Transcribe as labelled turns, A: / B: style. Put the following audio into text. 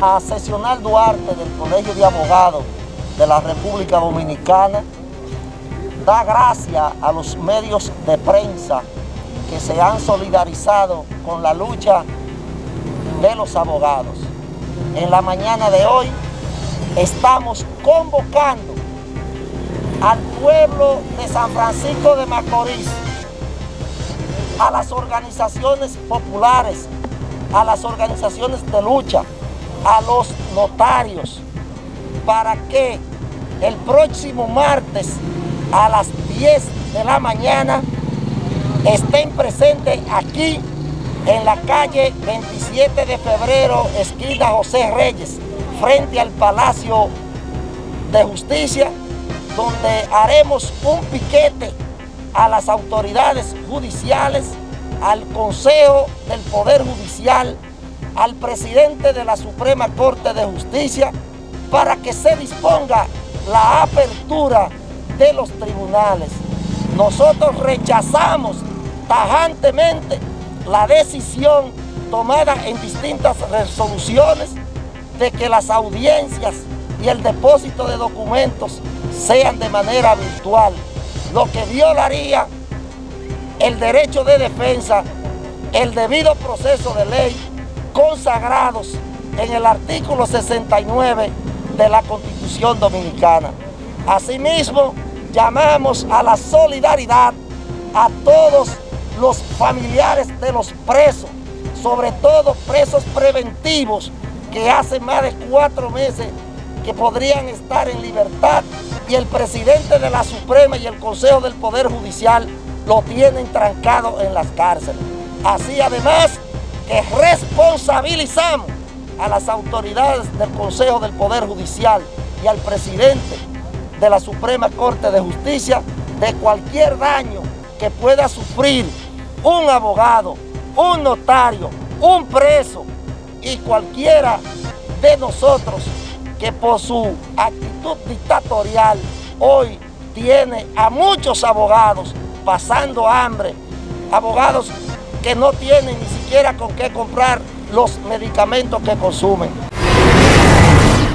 A: A Sesional Duarte del Colegio de Abogados de la República Dominicana da gracias a los medios de prensa que se han solidarizado con la lucha de los abogados. En la mañana de hoy estamos convocando al pueblo de San Francisco de Macorís, a las organizaciones populares, a las organizaciones de lucha, a los notarios, para que el próximo martes a las 10 de la mañana estén presentes aquí en la calle 27 de febrero, esquina José Reyes, frente al Palacio de Justicia, donde haremos un piquete a las autoridades judiciales, al Consejo del Poder Judicial, al presidente de la Suprema Corte de Justicia, para que se disponga la apertura de los tribunales. Nosotros rechazamos tajantemente la decisión tomada en distintas resoluciones de que las audiencias y el depósito de documentos sean de manera virtual, lo que violaría el derecho de defensa, el debido proceso de ley consagrados en el artículo 69 de la Constitución Dominicana. Asimismo, llamamos a la solidaridad a todos los familiares de los presos, sobre todo presos preventivos que hace más de cuatro meses que podrían estar en libertad y el presidente de la Suprema y el Consejo del Poder Judicial lo tienen trancado en las cárceles. Así además que responsabilizamos a las autoridades del Consejo del Poder Judicial y al presidente de la Suprema Corte de Justicia de cualquier daño que pueda sufrir un abogado, un notario, un preso y cualquiera de nosotros que por su actitud dictatorial hoy tiene a muchos abogados pasando hambre, abogados que no tienen ni siquiera con qué comprar los medicamentos que consumen.